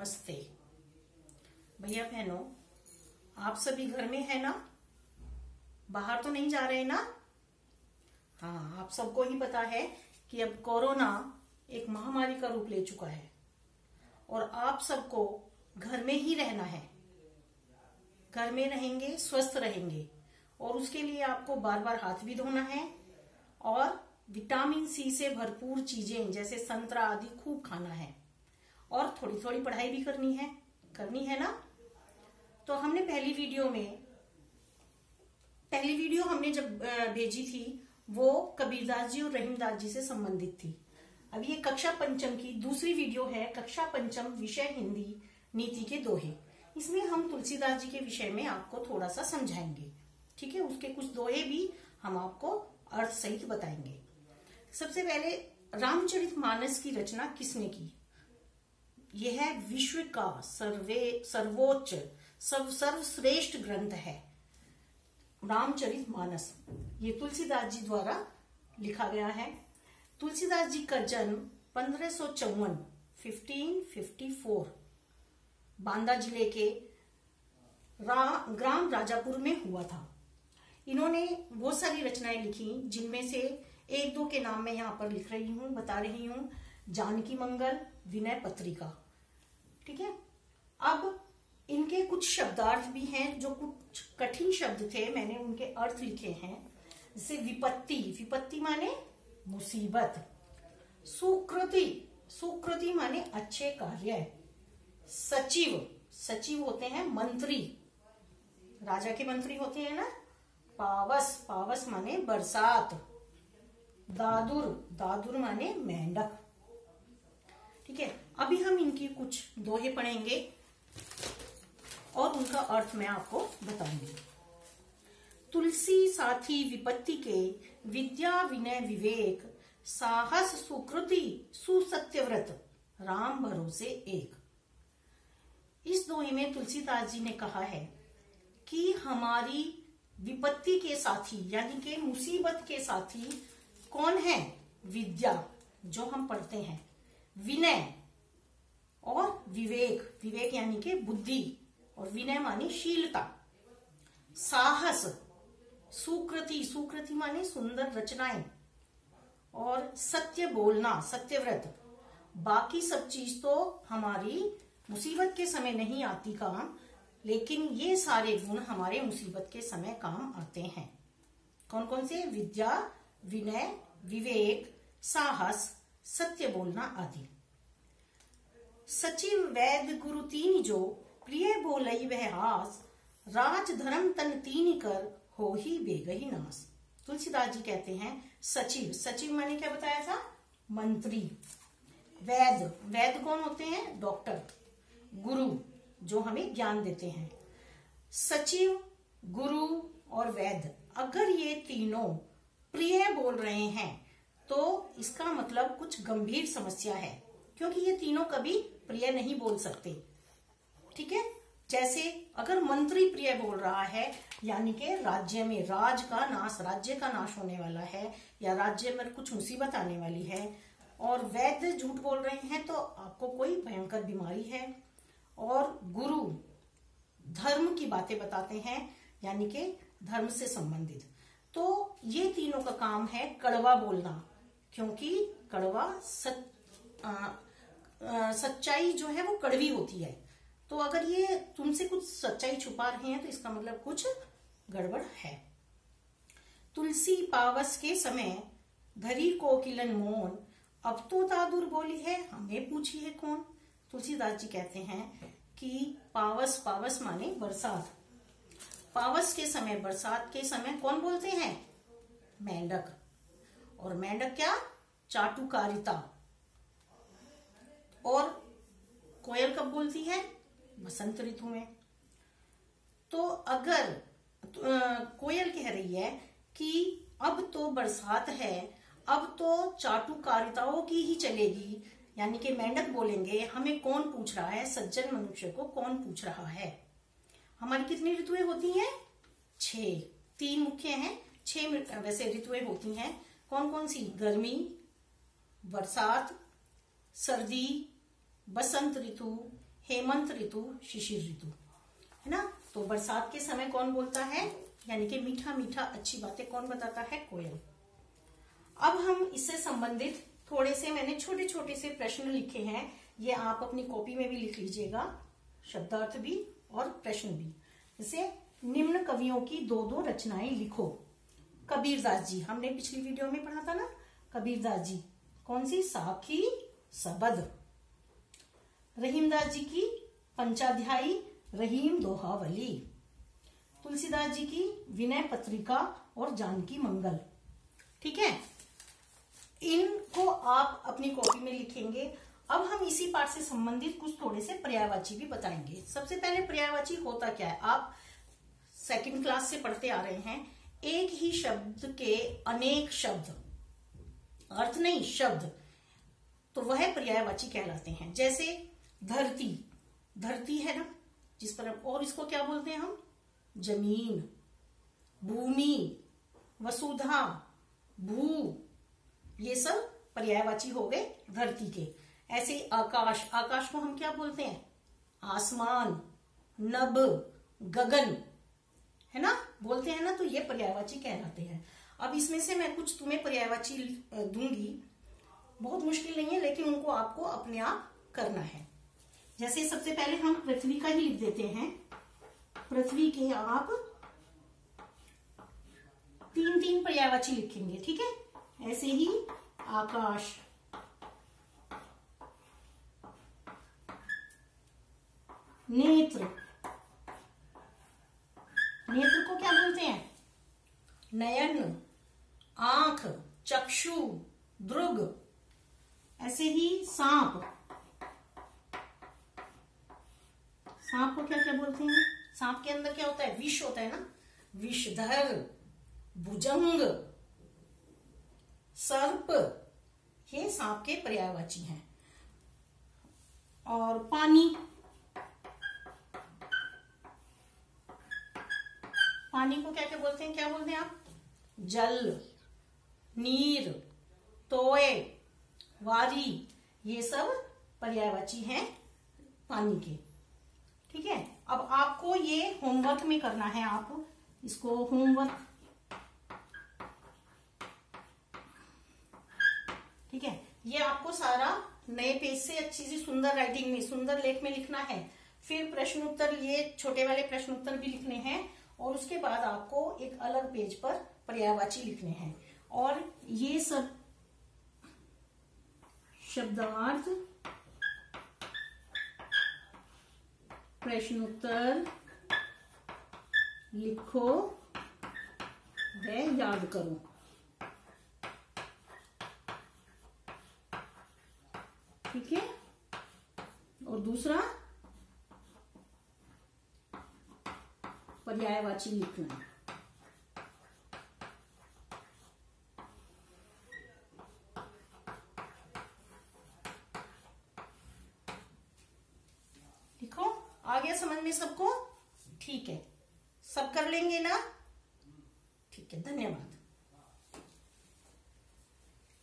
नमस्ते। भैया बहनों, आप सभी घर में है ना? बाहर तो नहीं जा रहे ना? हाँ आप सबको ही पता है कि अब कोरोना एक महामारी का रूप ले चुका है और आप सबको घर में ही रहना है। घर में रहेंगे, स्वस्थ रहेंगे और उसके लिए आपको बार बार हाथ भी धोना है और विटामिन सी से भरपूर चीज़ें, जैसे संतरा आदि खूब खाना है। और थोड़ी थोड़ी पढ़ाई भी करनी है करनी है ना? तो हमने पहली वीडियो में, पहली वीडियो हमने जब भेजी थी, वो कबीरदास जी और रहीमदास जी से संबंधित थी। अब ये कक्षा पंचम की दूसरी वीडियो है, कक्षा पंचम विषय हिंदी नीति के दोहे। इसमें हम तुलसीदास जी के विषय में आपको थोड़ा सा समझाएँगे। ठीक है? उसके कुछ दोहे भी हम आपको अर्थ सहित बताएँगे। सबसे पहले रामचरित मानस की रचना किसने की? यह विश्व का सर्वे सर्वोच्च सर्व सर्वश्रेष्ठ ग्रंथ है। रामचरित मानस। ये तुलसीदास जी द्वारा लिखा गया है। तुलसीदास जी का जन्म पंद्रह सौ चौवन फिफ्टीन फिफ्टी फोर बांदा ज़िले के रा, ग्राम राजापुर में हुआ था। इन्होंने बहुत सारी रचनाएँ लिखी जिनमें से एक दो के नाम मैं यहाँ पर लिख रही हूँ बता रही हूँ। जानकी मंगल, विनय पत्रिका। ठीक है? अब इनके कुछ शब्दार्थ भी हैं, जो कुछ कठिन शब्द थे, मैंने उनके अर्थ लिखे हैं। जैसे विपत्ति। विपत्ति माने मुसीबत। सुकृति। सुकृति माने अच्छे कार्य। सचिव। सचिव होते हैं मंत्री। राजा के मंत्री होते हैं ना? पावस। पावस माने बरसात। दादुर। दादुर माने मेंढक। ठीक है? अभी हम इनकी कुछ दोहे पढ़ेंगे और उनका अर्थ मैं आपको बताऊँगी। तुलसी साथी विपत्ति के विद्या विनय विवेक, साहस सुकृति सुसत्यव्रत, राम भरोसे एक। इस दोहे में तुलसीदास जी ने कहा है कि हमारी विपत्ति के साथी, यानी के मुसीबत के साथी कौन है? विद्या, जो हम पढ़ते हैं। विनय। और विवेक विवेक यानी कि बुद्धि, और विनय मानी शीलता। साहस, सुकृति सुकृति माने सुंदर रचनाएँ। और सत्य बोलना, सत्यव्रत। बाकी सब चीज़ तो हमारी मुसीबत के समय नहीं आती काम, लेकिन ये सारे गुण हमारे मुसीबत के समय काम आते हैं। कौन कौन से? विद्या, विनय, विवेक, साहस सत्य बोलना आदि। सचिव वैद गुरु तीन जो, प्रिय बोलई वह हास राज धर्म तन तीन कर, हो ही बेगही नास तुलसीदास जी कहते हैं, सचिव सचिव मैंने क्या बताया था? मंत्री। वैद वैद कौन होते हैं? डॉक्टर। गुरु, जो हमें ज्ञान देते हैं। सचिव, गुरु और वैद, अगर ये तीनों प्रिय बोल रहे हैं तो इसका मतलब कुछ गंभीर समस्या है, क्योंकि ये तीनों कभी प्रिय नहीं बोल सकते। ठीक है? जैसे अगर मंत्री प्रिय बोल रहा है, यानी कि राज्य में राज का नाश, राज्य का नाश होने वाला है, या राज्य में कुछ मुसीबत आने वाली है, और वैद्य झूठ बोल रहे हैं तो आपको कोई भयंकर बीमारी है। और गुरु धर्म की बातें बताते हैं, यानी कि धर्म से संबंधित। तो ये तीनों का काम है कड़वा बोलना। क्योंकि कड़वा सच, सच्चाई जो है वो कड़वी होती है। तो अगर ये तुमसे कुछ सच्चाई छुपा रहे हैं तो इसका मतलब कुछ गड़बड़ है। तुलसी पावस के समय धरी कोकिलन मोन अब तो दादुर बोली है हमें पूछी है कौन? तुलसीदास जी कहते हैं कि पावस पावस माने बरसात। पावस के समय बरसात के समय कौन बोलते हैं? मेंढक। और मेंढक क्या? चाटुकारिता। और कोयल कब बोलती है? बसंत ऋतु में। तो अगर तो, आ, कोयल कह रही है कि अब तो बरसात है अब तो चाटुकारिताओं की ही चलेगी। यानी कि मेंढक बोलेंगे हमें कौन पूछ रहा है? सज्जन मनुष्य को कौन पूछ रहा है? हमारी कितनी ऋतुएँ होती हैं? छ तीन मुख्य हैं। छह वैसे ऋतुएँ होती हैं। कौन कौन सी? गर्मी, बरसात, सर्दी, बसंत ऋतु, हेमंत ऋतु, शिशिर ऋतु। है ना? तो बरसात के समय कौन बोलता है? यानी कि मीठा मीठा अच्छी बातें कौन बताता है? कोयल। अब हम इससे संबंधित थोड़े से मैंने छोटे छोटे से प्रश्न लिखे हैं। ये आप अपनी कॉपी में भी लिख लीजिएगा। शब्दार्थ भी और प्रश्न भी। जैसे निम्न कवियों की दो दो रचनाएँ लिखो। कबीरदास जी। हमने पिछली वीडियो में पढ़ा था ना? कबीरदास जी। कौन सी? साखी सबद। रहीमदास जी की पंचाध्यायी, रहीम दोहावली। तुलसीदास जी की विनय पत्रिका और जानकी मंगल। ठीक है? इनको आप अपनी कॉपी में लिखेंगे। अब हम इसी पाठ से संबंधित कुछ थोड़े से पर्यायवाची भी बताएँगे। सबसे पहले पर्यायवाची होता क्या है? आप सेकंड क्लास से पढ़ते आ रहे हैं। एक ही शब्द के अनेक शब्द। अर्थ नहीं, शब्द। तो वह पर्यायवाची कहलाते हैं। जैसे धरती। धरती है ना, जिस पर और इसको क्या बोलते हैं हम? ज़मीन, भूमि, वसुधा, भू। ये सब पर्यायवाची हो गए धरती के। ऐसे आकाश। आकाश को हम क्या बोलते हैं? आसमान, नब, गगन। है ना? बोलते हैं ना तो ये पर्यायवाची कहलाते हैं। अब इसमें से मैं कुछ तुम्हें पर्यायवाची दूँगी। बहुत मुश्किल नहीं है, लेकिन उनको आपको अपने आप करना है। जैसे सबसे पहले हम पृथ्वी का ही लिख देते हैं। पृथ्वी के आप तीन तीन पर्यायवाची लिखेंगे, ठीक है? ऐसे ही आकाश। नेत्र। नेत्र को क्या बोलते हैं? नयन, आँख, चक्षु द्रुग ऐसे ही सांप। सांप को क्या क्या बोलते हैं? सांप के अंदर क्या होता है? विष होता है ना? विषधर, भुजंग, सर्प। ये सांप के पर्यायवाची हैं। और पानी। पानी को क्या क्या बोलते हैं? क्या बोलते हैं आप? जल, नीर, तोए, वारी, ये सब पर्यायवाची हैं पानी के। ठीक है? अब आपको ये होमवर्क में करना है आप। इसको होमवर्क ठीक है? ये आपको सारा नए पेज से अच्छी सी सुंदर राइटिंग में, सुंदर लेख में लिखना है। फिर प्रश्न उत्तर, ये छोटे वाले प्रश्न उत्तर भी लिखने हैं। और उसके बाद आपको एक अलग पेज पर पर्यायवाची लिखने हैं। और ये सब शब्दार्थ प्रश्न उत्तर लिखो व याद करो। ठीक है? और दूसरा? पर्यायवाची लिखना लिखो आ गया समझ में सबको? ठीक है। सब कर लेंगे ना? ठीक है, धन्यवाद।